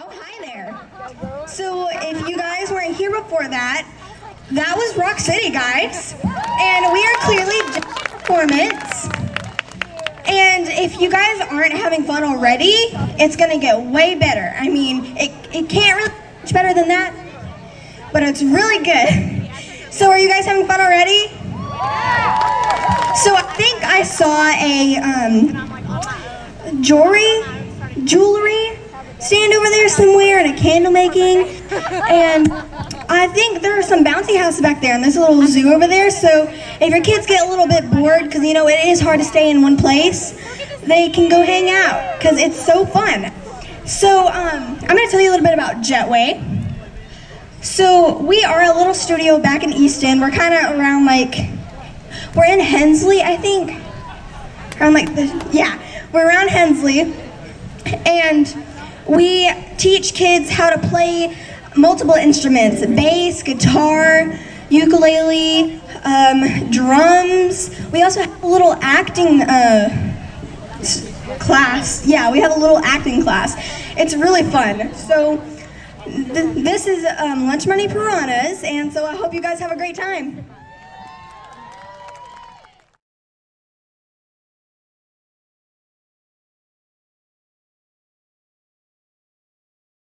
Oh, hi there. So, if you guys weren't here before that, that was Rock City, guys. And we are clearly performance. And if you guys aren't having fun already, it's gonna get way better. I mean, it, it can't really get much better than that, but it's really good. So are you guys having fun already? So I think I saw a um, jewelry, jewelry somewhere and a candle making. And I think there are some bouncy houses back there and there's a little zoo over there. So if your kids get a little bit bored, because you know it is hard to stay in one place, they can go hang out because it's so fun. So um, I'm going to tell you a little bit about Jettway. So we are a little studio back in Easton. We're kind of around like, we're in Hensley, I think. Around like the, yeah, we're around Hensley. And we teach kids how to play multiple instruments, bass, guitar, ukulele, um, drums. We also have a little acting uh, class. Yeah, we have a little acting class. It's really fun. So th this is um, Lunch Money Piranhas, and so I hope you guys have a great time.